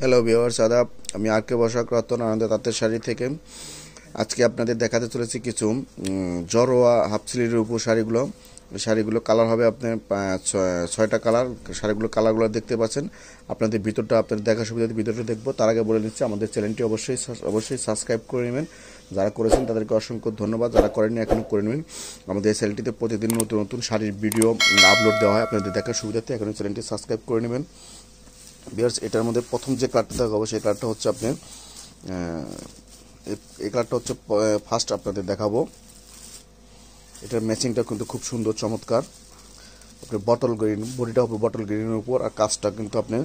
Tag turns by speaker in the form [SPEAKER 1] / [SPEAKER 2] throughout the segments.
[SPEAKER 1] Hello viewers আদাব। আমি আর কে বসাক, রতন আনন্দ তাঁতের শাড়ি থেকে। আজকে আপনাদের দেখাতে চলেছি কিছু জরোয়া হাফ সিলির উপর শাড়িগুলো। শাড়িগুলো কালার হবে আপনার ছয়টা কালার। শাড়িগুলো, কালারগুলো দেখতে পাচ্ছেন। আপনাদের ভিতরটা, আপনাদের দেখার সুবিধাতে ভিতরটা দেখব। তার আগে বলে নিচ্ছি, আমাদের চ্যানেলটি অবশ্যই অবশ্যই সাবস্ক্রাইব করে নেবেন। যারা করেছেন, তাদেরকে অসংখ্য ধন্যবাদ। যারা করেননি, এখনও করে নেবেন। আমাদের চ্যানেলটিতে প্রতিদিন নতুন নতুন শাড়ির ভিডিও আপলোড দেওয়া হয়। আপনাদের দেখার সুবিধাতে এখন চ্যানেলটি সাবস্ক্রাইব করে নেবেন। বিয়ার্স, এটার মধ্যে প্রথম যে কার্ডটা দেখাবো, সেই কার্ডটা হচ্ছে আপনার এই- কার্ডটা হচ্ছে ফার্স্ট আপনাদের দেখাবো। এটার ম্যাচিংটা কিন্তু খুব সুন্দর, চমৎকার। আপনার বটল গ্রিন বডিটা হবে বটল গ্রিনের উপর, আর কাজটা কিন্তু আপনার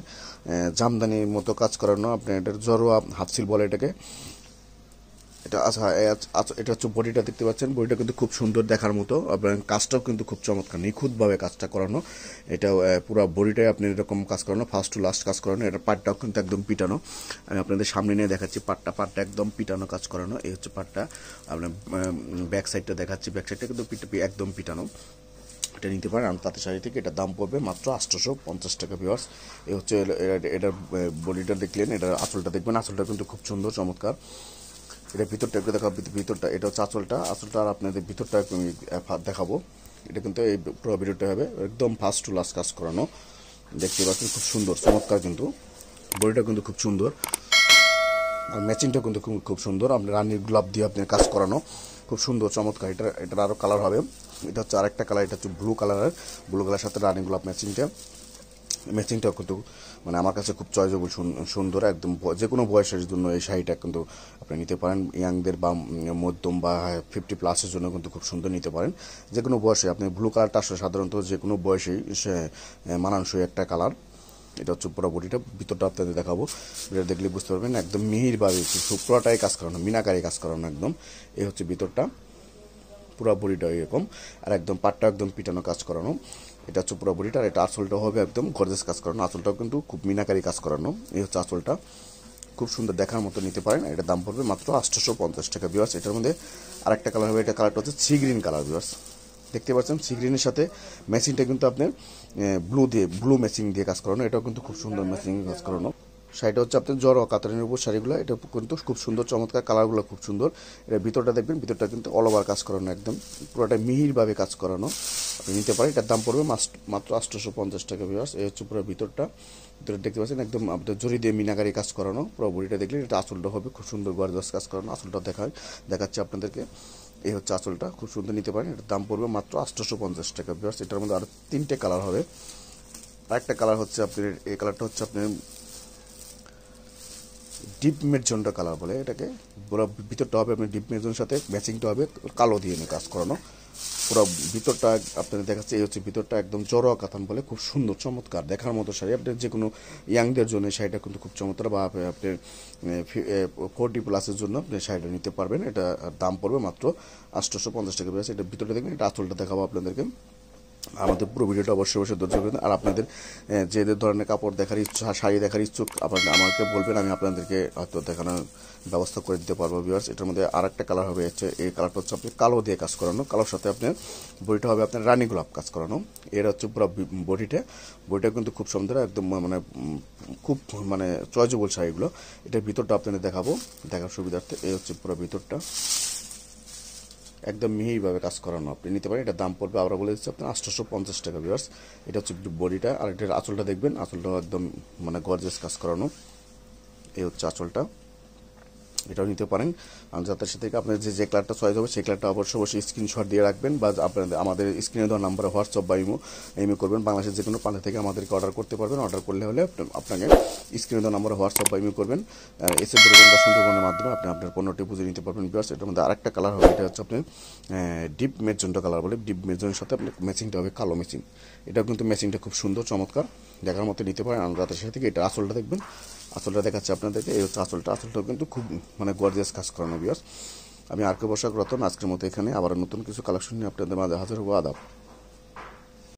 [SPEAKER 1] জামদানির মতো কাজ করানো আপনি এটার জরোয়া হাফসিল বলে এটাকে। এটা আচ্ছা এ আচ্ছা, আচ্ছা, এটা হচ্ছে বডিটা দেখতে পাচ্ছেন। বডিটা কিন্তু খুব সুন্দর দেখার মতো। আপনার কাজটাও কিন্তু খুব চমৎকার নিখুঁতভাবে কাজটা করানো। এটা পুরো বডিটাই আপনি এরকম কাজ করানো ফার্স্ট টু লাস্ট কাজ করানো। এটা পাটটাও কিন্তু একদম পিটানো। আমি আপনাদের সামনে নিয়ে দেখাচ্ছি পাটটা পাটটা একদম পিটানো কাজ করানো। এই হচ্ছে পাটটা আপনার ব্যাক সাইডটা দেখাচ্ছি। ব্যাক সাইডটা কিন্তু একদম পিটানো। এটা নিতে পারেন। আমি তাতে শাড়ি থেকে এটার দাম পড়বে মাত্র আটশোশো পঞ্চাশ টাকা ভিওয়ার্স এই হচ্ছে এ- এটার বডিটা দেখলেন এটার আঁচলটা দেখবেন। আঁচলটা কিন্তু খুব সুন্দর চমৎকার। এটা ভিতরটা একটু দেখাবো ভিত- ভিতরটা এটা হচ্ছে আঁচলটা। আঁচলটা আর আপনাদের ভিতরটা আমি, দেখাবো। এটা কিন্তু এই পুরো ভিডিওটা হবে। একদম ফার্স্ট টু লাস্ট কাজ করানো। দেখতে পাচ্ছেন খুব সুন্দর চমৎকার কিন্তু। বডিটা কিন্তু খুব সুন্দর। আর ম্যাচিংটা কিন্তু খুব খুব সুন্দর। আপনি রানির গোলাপ দিয়ে আপনার কাজ করানো। খুব সুন্দর চমৎকার। এটা এটার আরও কালার হবে। এটা হচ্ছে আরেকটা কালার এটা হচ্ছে ব্লু কালারের ব্লু কালারের সাথে রানি গোলাপ ম্যাচিংটা। ম্যাচিংটাও কিন্তু মানে আমার কাছে খুব চয়েজেবল সুন্দর, একদম যে কোনো বয়সের জন্য এই শাড়িটা কিন্তু আপনি নিতে পারেন। ইয়াংদের বা মধ্যম বা ফিফটি প্লাসের জন্য কিন্তু খুব সুন্দর নিতে পারেন। যে কোনো বয়সে আপনি ব্লু কালারটা আসলে সাধারণত যে কোনো বয়সেই সে মানানসই একটা কালার এটা হচ্ছে পুরো বডিটা, ভিতরটা আপনাদের দেখাবো। এটা দেখলে বুঝতে পারবেন, একদম মিহিরভাবে পুরোটাই কাজ করানো, মিনাকারি কাজ করানো একদম। এই হচ্ছে ভিতরটা, পুরো বডিটা এরকম। আর একদম পাটটা একদম পিটানো কাজ করানো। এটা হচ্ছে পুরো বডিটা আর এটা আঁচলটা হবে একদম গর্জেস কাজ করানো। আঁচলটাও কিন্তু খুব মিনাকারি কাজ করানো। এই হচ্ছে আঁচলটা। খুব সুন্দর দেখার মতো নিতে পারেন। এটা দাম পড়বে মাত্র আটশোশো পঞ্চাশ টাকা বিয়ার্স এটার মধ্যে আরেকটা কালার হবে, এটা কালারটা হচ্ছে সি গ্রিন কালার বিয়ার্স দেখতে পাচ্ছেন সি গ্রিনের সাথে মেশিনটা কিন্তু আপনার ব্লু দিয়ে ব্লু মেশিন দিয়ে কাজ করানো। এটাও কিন্তু খুব সুন্দর ম্যাচিং কাজ করানো। শাড়িটা হচ্ছে আপনার জ্বর কাতারের উপর শাড়িগুলো, এটা কিন্তু খুব সুন্দর, চমৎকার, কালারগুলো খুব সুন্দর। এটা ভিতরটা দেখবেন, ভিতরটা কিন্তু অল ওভার কাজ করানো একদম। পুরোটা মিহিরভাবে কাজ করানো। আপনি নিতে পারেন, এটার দাম পড়বে মাত্র আটশোশো পঞ্চাশ টাকা বিয়ার্স এই হচ্ছে পুরো ভিতরটা। ভিতরে দেখতে পাচ্ছেন একদম আপনার জড়ি দিয়ে মিনাকারি কাজ করানো। পুরো বডিটা দেখলে এটা আঁচলটা হবে, খুব সুন্দর গর্জাস কাজ করানো। আঁচলটা দেখায় দেখাচ্ছি আপনাদেরকে। এই হচ্ছে আঁচলটা, খুব সুন্দর নিতে পারেন। এটার দাম পড়বে মাত্র আটশোশো পঞ্চাশ টাকা বিয়ার্স এটার মধ্যে আরও তিনটে কালার হবে। আরেকটা কালার হচ্ছে আপনার, এই কালারটা হচ্ছে আপনার ডিপ মেরজনটা কালার বলে এটাকে। পুরো ভিতরটা হবে আপনার ডিপ মেরজনের সাথে ম্যাচিংটা হবে, কালো দিয়ে নিয়ে কাজ করানো। পুরো ভিতরটা আপনাদের দেখাচ্ছে, এই হচ্ছে ভিতরটা একদম জড়োয়া কাতান বলে, খুব সুন্দর, চমৎকার। দেখার মতো শাড়ি। আপনার যে কোনো ইয়াংদের জন্য শাড়িটা কিন্তু খুব চমৎকার, বা আপনি ফোরটি প্লাসের জন্য আপনি শাড়িটা নিতে পারবেন। এটা দাম পড়বে মাত্র আটশোশো পঞ্চাশ টাকা। পেয়েছে এটা ভিতরটা দেখবেন, এটা আঁচলটা দেখাবো আপনাদেরকে। আমাদের পুরো ভিডিওটা অবশ্যই অবশ্যই ধৈর্য ধরবেন। আর আপনাদের যে ধরনের কাপড় দেখার ইচ্ছা শাড়ি দেখার ইচ্ছুক আপনাদের আমাকে বলবেন, আমি আপনাদেরকে হয়তো দেখানোর ব্যবস্থা করে দিতে পারব ভিউয়ার্স এটার মধ্যে আর একটা কালার হবে, হচ্ছে এই কালারটা হচ্ছে আপনি কালো দিয়ে কাজ করানো। কালোর সাথে আপনার বডিটা হবে আপনার রানী গোলাপ কাজ করানো। এর হচ্ছে পুরো বডিটা। বডিটা কিন্তু খুব সুন্দর, একদম মানে খুব মানে চয়েজেবল শাড়িগুলো। এটার ভিতরটা আপনাদের দেখাবো, দেখার সুবিধার্থে। এই হচ্ছে পুরো ভিতরটা। একদম মিহিভাবে কাজ করানো আপনি নিতে পারেন। এটা দাম পড়বে, আমরা বলে দিচ্ছি আপনার আটশোশো পঞ্চাশ টাকা ভিউয়ার্স এটা হচ্ছে বডিটা, আর এটার আঁচলটা দেখবেন। আঁচলটা একদম মানে গর্জেস কাজ করানো। এই হচ্ছে আঁচলটা। এটাও নিতে পারেন। যাদের সাথে আপনার যে যে কালারটা চয়েস হবে, সেই কালারটা অবশ্যই অবশ্যই স্ক্রিনশট দিয়ে রাখবেন বা আপনাদের, আমাদের স্ক্রিনে দেওয়া নাম্বারে হোয়াটসঅ্যাপ বা ইমো ইমো করবেন। বাংলাদেশের যে কোনো প্রান্ত থেকে আমাদেরকে অর্ডার করতে পারবেন। অর্ডার করলে হলে আপনাকে স্ক্রিনে দেওয়া নাম্বারে হোয়াটসঅ্যাপ বা ইমো করবেন। এসে ধরবেন বা সুন্দরবনের মাধ্যমে আপনি আপনার পণ্যটি বুঝে নিতে পারবেন। বিকজ এটার মধ্যে আরেকটা কালার হবে, এটা হচ্ছে আপনি ডিপ মেজন্টো কালার বলে। ডিপ মেজনের সাথে আপনার ম্যাচিংটা হবে, কালো ম্যাচিং এটাও কিন্তু ম্যাচিংটা খুব সুন্দর, চমৎকার। দেখার মতো নিতে পারেন। আমরা রাতের সাথে থেকে এটা আসলটা দেখবেন। আসলটা দেখাচ্ছি আপনাদেরকে। এই হচ্ছে আঁচলটা। আঁচলটাও কিন্তু খুব মানে গর্জিয়াস কাজ করানো বিয়াস আমি আর কে বসাক রতন, আজকের মতো এখানে। আবার নতুন কিছু কালেকশন নিয়ে আপনাদের মাঝে হাজার হব আদাব।